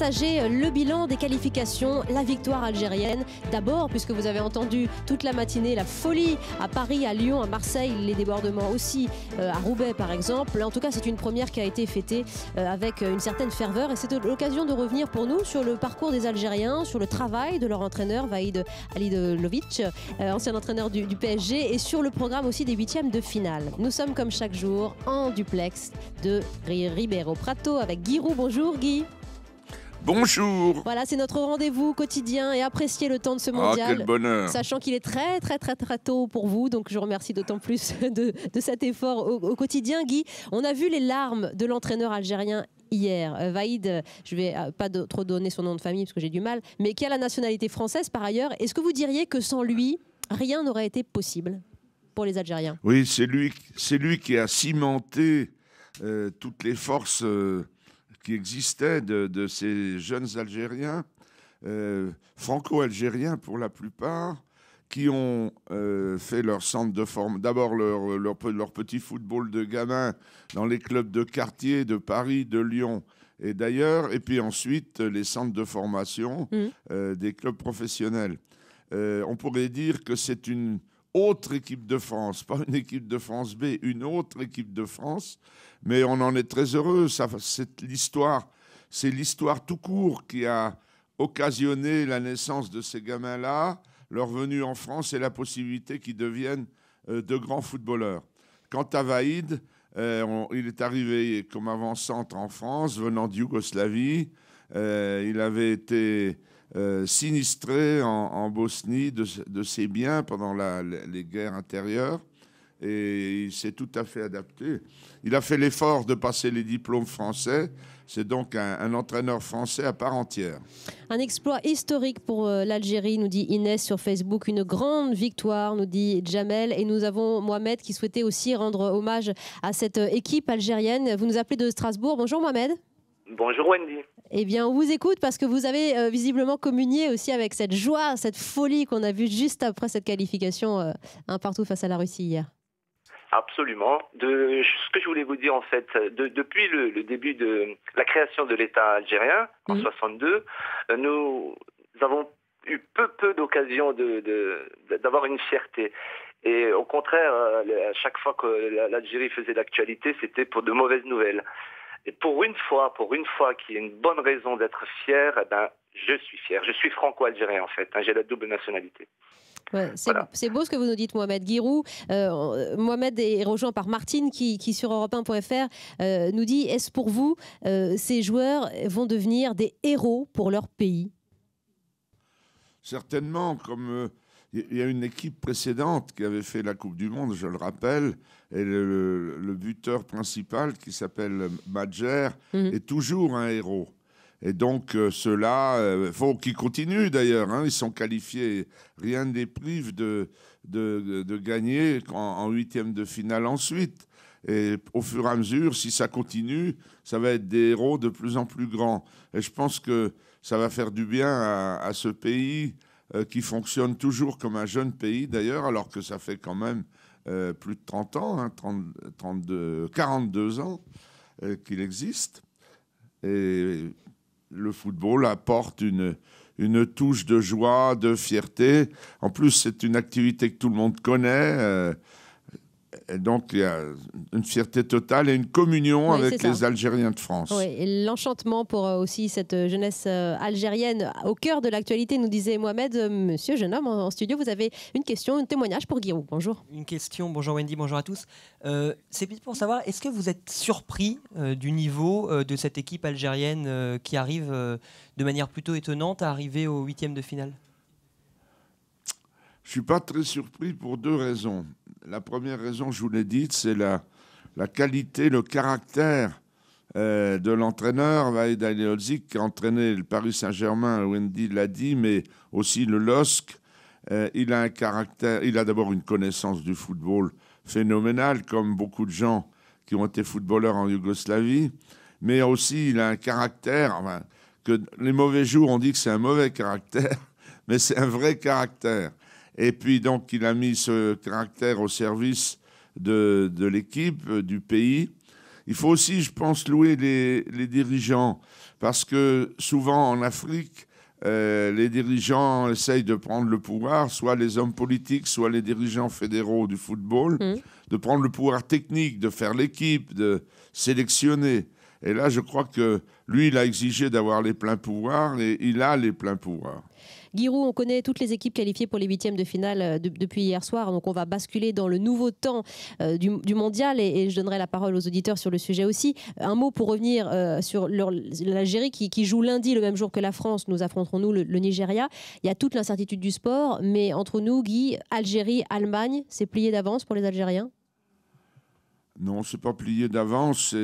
partager le bilan des qualifications, la victoire algérienne. D'abord, puisque vous avez entendu toute la matinée la folie à Paris, à Lyon, à Marseille, les débordements aussi euh, à Roubaix par exemple. En tout cas, c'est une première qui a été fêtée euh, avec une certaine ferveur et c'est l'occasion de revenir pour nous sur le parcours des Algériens, sur le travail de leur entraîneur Vaïd Alidovic, euh, ancien entraîneur du, PSG, et sur le programme aussi des huitièmes de finale. Nous sommes comme chaque jour en duplex de Ribeiro Prato avec Guy Roux. Bonjour Guy. Bonjour. Voilà, c'est notre rendez-vous quotidien et apprécier le temps de ce Ah, mondial. quel bonheur. Sachant qu'il est très très très très tôt pour vous, donc je remercie d'autant plus de, de cet effort au, au quotidien. Guy, on a vu les larmes de l'entraîneur algérien hier. Euh, Vaïd, euh, je vais euh, pas de- trop donner son nom de famille parce que j'ai du mal, mais qui a la nationalité française par ailleurs. Est-ce que vous diriez que sans lui, rien n'aurait été possible pour les Algériens? Oui, c'est lui, c'est lui qui a cimenté euh, toutes les forces qui existaient de, de ces jeunes Algériens, euh, franco-algériens pour la plupart, qui ont euh, fait leur centre de forme, d'abord leur, leur, pe- leur petit football de gamins dans les clubs de quartier de Paris, de Lyon et d'ailleurs, et puis ensuite euh, les centres de formation euh, des clubs professionnels. On pourrait dire que c'est une autre équipe de France, pas une équipe de France B, une autre équipe de France, mais on en est très heureux. C'est l'histoire, c'est l'histoire tout court qui a occasionné la naissance de ces gamins-là, leur venue en France et la possibilité qu'ils deviennent euh, de grands footballeurs. Quant à Vaïd, euh, il est arrivé comme avant-centre en France, venant de Yougoslavie. Euh, il avait été euh, sinistré en, Bosnie de, ses biens pendant les guerres intérieures et il s'est tout à fait adapté. Il a fait l'effort de passer les diplômes français. C'est donc un, un entraîneur français à part entière. Un exploit historique pour euh, l'Algérie, nous dit Inès sur Facebook. Une grande victoire, nous dit Jamel. Et nous avons Mohamed qui souhaitait aussi rendre hommage à cette euh, équipe algérienne. Vous nous appelez de Strasbourg. Bonjour Mohamed. Bonjour Wendy. Eh bien, on vous écoute parce que vous avez euh, visiblement communié aussi avec cette joie, cette folie qu'on a vue juste après cette qualification euh, un partout face à la Russie hier. Absolument. De, ce que je voulais vous dire en fait, de- depuis le, le début de la création de l'État algérien en Mhm. 62, euh, nous avons eu peu peu de- d'avoir une fierté. Et au contraire, euh, à chaque fois que la- l'Algérie faisait l'actualité, c'était pour de mauvaises nouvelles. Et pour une fois, pour une fois qu'il y a une bonne raison d'être fier, eh ben, je suis fier. Je suis franco-algérien en fait. hein, J'ai la double nationalité. Ouais, c'est Voilà. c'est beau ce que vous nous dites, Mohamed Guirou. Euh, Mohamed est rejoint par Martine qui, qui sur europe1.fr, euh, nous dit Est-ce pour vous, euh, ces joueurs vont devenir des héros pour leur pays? Certainement, comme euh, il y a une équipe précédente qui avait fait la Coupe du Monde, je le rappelle, et le, le buteur principal qui s'appelle Madjer Mhm. est toujours un héros. Et donc euh, ceux-là, il faut qu'ils continuent d'ailleurs, hein, ils sont qualifiés, rien ne les prive de, de, gagner en, en huitième de finale ensuite. Et au fur et à mesure, si ça continue, ça va être des héros de plus en plus grands. Et je pense que ça va faire du bien à, à ce pays euh, qui fonctionne toujours comme un jeune pays d'ailleurs, alors que ça fait quand même euh, plus de 30 ans, hein, 30, 32, 42 ans euh, qu'il existe. Et le football apporte une, une touche de joie, de fierté. En plus, c'est une activité que tout le monde connaît. Donc, il y a une fierté totale et une communion Oui, avec les Algériens de France. Oui, et l'enchantement pour euh, aussi cette euh, jeunesse euh, algérienne au cœur de l'actualité, nous disait Mohamed. Monsieur jeune homme en studio, vous avez une question, un témoignage pour Guirou. Bonjour. Une question, bonjour Wendy, bonjour à tous. Euh, c'est pour savoir, est-ce que vous êtes surpris euh, du niveau euh, de cette équipe algérienne euh, qui arrive euh, de manière plutôt étonnante à arriver au huitième de finale? Je suis pas très surpris pour deux raisons. La première raison, je vous l'ai dite, c'est la, qualité, le caractère euh, de l'entraîneur, Vaïd Aliodzik, qui a entraîné le Paris Saint-Germain, Wendy l'a dit, mais aussi le LOSC. Euh, il a un caractère, il a d'abord une connaissance du football phénoménale, comme beaucoup de gens qui ont été footballeurs en Yougoslavie, mais aussi il a un caractère, que les mauvais jours, on dit que c'est un mauvais caractère, mais c'est un vrai caractère. Et puis donc il a mis ce caractère au service de, de l'équipe, euh, du pays. Il faut aussi, je pense, louer les, les dirigeants parce que souvent en Afrique, euh, les dirigeants essayent de prendre le pouvoir, soit les hommes politiques, soit les dirigeants fédéraux du football, Mm. de prendre le pouvoir technique, de faire l'équipe, de sélectionner. Et là, je crois que lui, il a exigé d'avoir les pleins pouvoirs et il a les pleins pouvoirs. Giroud, on connaît toutes les équipes qualifiées pour les huitièmes de finale euh, de- depuis hier soir, donc on va basculer dans le nouveau temps euh, du, du mondial et, je donnerai la parole aux auditeurs sur le sujet aussi. Un mot pour revenir euh, sur l'Algérie qui, joue lundi le même jour que la France. Nous affronterons-nous le, le Nigeria. Il y a toute l'incertitude du sport, mais entre nous, Guy, Algérie, Allemagne, c'est plié d'avance pour les Algériens? Non, c'est pas plié d'avance.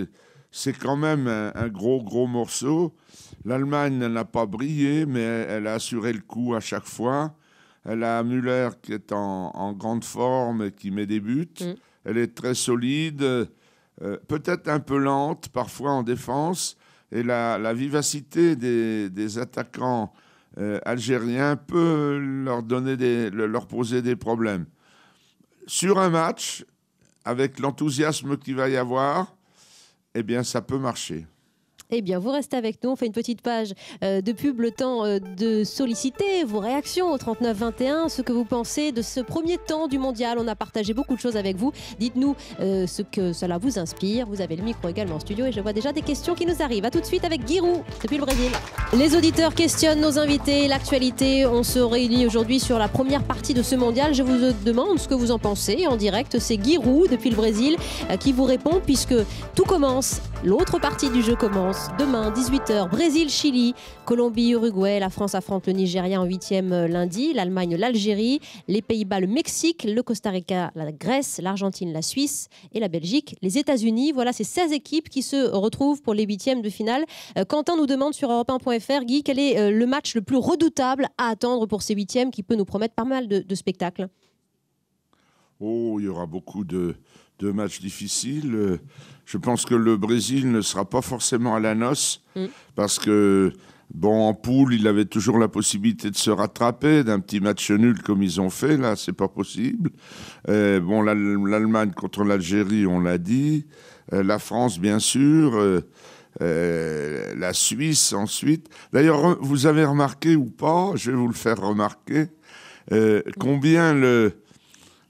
C'est- quand même un, un gros, gros morceau. L'Allemagne n'a pas brillé, mais elle, a assuré le coup à chaque fois. Elle a Müller qui est en, en grande forme et qui met des buts. Mm. Elle est très solide, euh, peut-être un peu lente parfois en défense. Et la, la vivacité des, des attaquants euh, algériens peut leur, donner des, leur poser des problèmes. Sur un match, avec l'enthousiasme qu'il va y avoir, eh bien, ça peut marcher. Eh bien, vous restez avec nous. On fait une petite page euh, de pub, le temps euh, de solliciter vos réactions au 39-21, ce que vous pensez de ce premier temps du mondial. On a partagé beaucoup de choses avec vous. Dites-nous euh, ce que cela vous inspire. Vous avez le micro également en studio et je vois déjà des questions qui nous arrivent. A tout de suite avec Giroud depuis le Brésil. Les auditeurs questionnent nos invités, l'actualité. On se réunit aujourd'hui sur la première partie de ce mondial. Je vous demande ce que vous en pensez en direct. C'est Giroud depuis le Brésil qui vous répond puisque tout commence. L'autre partie du jeu commence demain 18h. Brésil, Chili, Colombie, Uruguay. La France affronte le Nigeria en huitième euh, lundi. L'Allemagne, l'Algérie. Les Pays-Bas, le Mexique. Le Costa Rica, la Grèce. L'Argentine, la Suisse. Et la Belgique, les États-Unis. Voilà ces 16 équipes qui se retrouvent pour les huitièmes de finale. Euh, Quentin nous demande sur europe1.fr, Guy, quel est euh, le match le plus redoutable à attendre pour ces huitièmes qui peut nous promettre pas mal de, de spectacles? Oh, il y aura beaucoup de, de matchs difficiles. Euh, Je pense que le Brésil ne sera pas forcément à la noce Mm. parce que, bon, en poule, il avait toujours la possibilité de se rattraper d'un petit match nul comme ils ont fait. Là, c'est pas possible. Euh, bon, l'Al- l'Allemagne contre l'Algérie, on l'a dit. Euh, la France, bien sûr. Euh, la Suisse ensuite. D'ailleurs, vous avez remarqué ou pas, je vais vous le faire remarquer, combien le,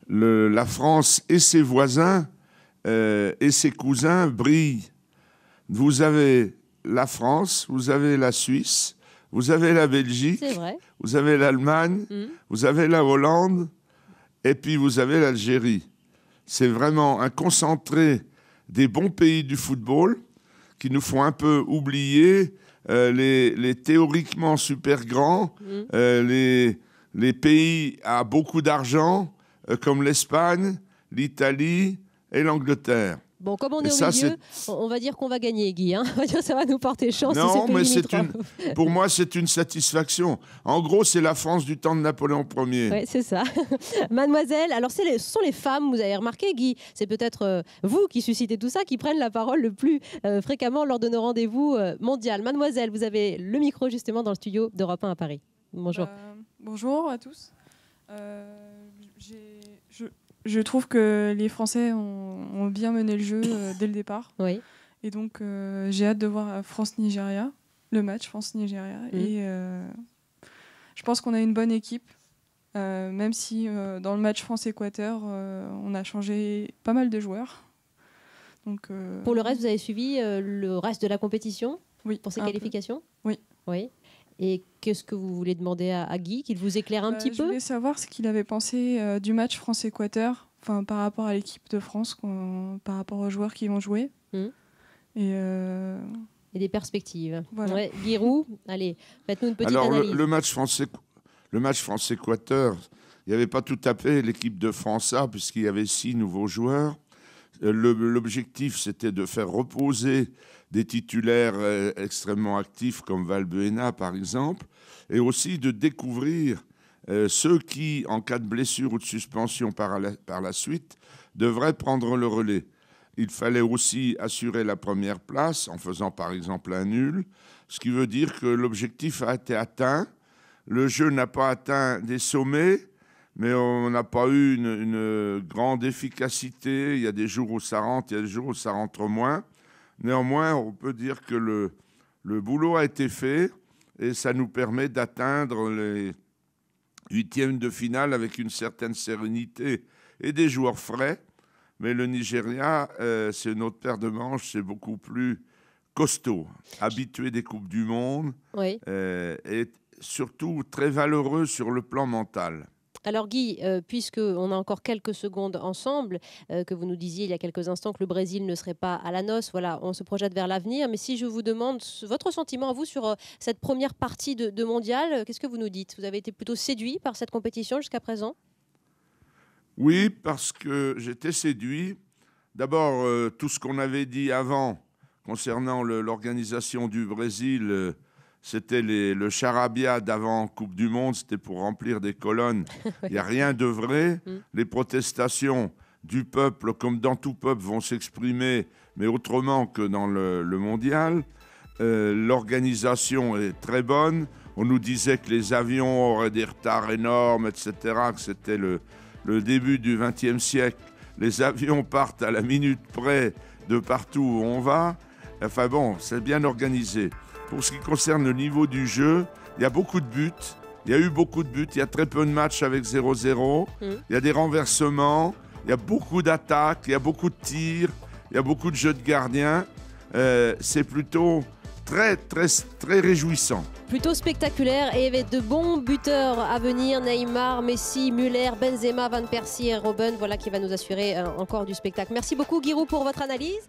le- la France et ses voisins euh, et ses cousins brillent. Vous avez la France, vous avez la Suisse, vous avez la Belgique, vous avez l'Allemagne, Mm. vous avez la Hollande et puis vous avez l'Algérie. C'est vraiment un concentré des bons pays du football qui nous font un peu oublier euh, les, les théoriquement super grands, Mm. euh, les, les pays à beaucoup d'argent comme l'Espagne, l'Italie et l'Angleterre. Bon, comme on Et est au ça, milieu, on on va dire qu'on va gagner, Guy. hein. On va dire que ça va nous porter chance. Non, mais c'est limitrophes. Pour moi, c'est une satisfaction. En gros, c'est la France du temps de Napoléon Ier. Ouais, c'est ça. Mademoiselle, alors les- ce sont les femmes, vous avez remarqué, Guy, c'est peut-être euh, vous qui suscitez tout ça, qui prennent la parole le plus euh, fréquemment lors de nos rendez-vous euh, mondiaux. Mademoiselle, vous avez le micro justement dans le studio d'Europe 1 à Paris. Bonjour. Euh, bonjour à tous. Euh, j'ai- je, trouve que les Français ont, ont bien mené le jeu euh, dès le départ. Oui. Et donc, euh, j'ai hâte de voir euh, France-Nigeria, le match France-Nigeria. Mhm. Et euh, je pense qu'on a une bonne équipe. même si dans le match France-Équateur, on a changé pas mal de joueurs. Donc, Pour le reste, vous avez suivi le reste de la compétition oui, pour ces peu. qualifications? Oui. Oui. Et qu'est-ce que vous voulez demander à, à Guy Qu'il vous éclaire un Bah, petit je peu? voulais savoir ce qu'il avait pensé euh, du match France-Équateur, enfin par rapport à l'équipe de France, par rapport aux joueurs qui vont jouer. Mhm. Et euh, et des perspectives. Voilà. Ouais, Giroud, allez, faites-nous une petite Alors, le, analyse. le match France, le match France-Équateur, il n'y avait pas tout à fait l'équipe de France A, puisqu'il y avait six nouveaux joueurs. Euh, le- L'objectif, c'était de faire reposer des titulaires euh, extrêmement actifs comme Valbuena, par exemple, et aussi de découvrir euh, ceux qui, en cas de blessure ou de suspension par la, suite, devraient prendre le relais. Il fallait aussi assurer la première place en faisant par exemple un nul, ce qui veut dire que l'objectif a été atteint. Le jeu n'a pas atteint des sommets, mais on n'a pas eu une, une grande efficacité. Il y a des jours où ça rentre, il y a des jours où ça rentre moins. Néanmoins, on peut dire que le, le boulot a été fait et ça nous permet d'atteindre les huitièmes de finale avec une certaine sérénité et des joueurs frais. Mais le Nigeria, euh, c'est notre paire de manches, c'est beaucoup plus costaud, habitué des Coupes du Monde Oui. euh, et surtout très valeureux sur le plan mental. Alors Guy, euh, puisque on a encore quelques secondes ensemble, euh, que vous nous disiez il y a quelques instants que le Brésil ne serait pas à la noce, voilà, on se projette vers l'avenir. Mais si je vous demande votre sentiment à vous sur euh, cette première partie de, mondial, euh, qu'est-ce que vous nous dites? Vous avez été plutôt séduit par cette compétition jusqu'à présent? Oui, parce que j'étais séduit. D'abord, tout ce qu'on avait dit avant concernant l'organisation du Brésil, c'était le charabia d'avant Coupe du Monde, c'était pour remplir des colonnes. Il n'y a rien de vrai. Mm. Les protestations du peuple, comme dans tout peuple, vont s'exprimer, mais autrement que dans le, le mondial. Euh, L'organisation est très bonne. On nous disait que les avions auraient des retards énormes, etc., que c'était le, le début du XXe siècle. Les avions partent à la minute près de partout où on va. Enfin bon, c'est bien organisé. Pour ce qui concerne le niveau du jeu, il y a beaucoup de buts. Il y a eu beaucoup de buts. Il y a très peu de matchs avec 0-0. Mm. Il y a des renversements. Il y a beaucoup d'attaques. Il y a beaucoup de tirs. Il y a beaucoup de jeux de gardiens. Euh, c'est plutôt très, très, très réjouissant. Plutôt spectaculaire et avec de bons buteurs à venir, Neymar, Messi, Muller, Benzema, Van Persie et Robben, voilà qui va nous assurer euh, encore du spectacle. Merci beaucoup Giroud pour votre analyse.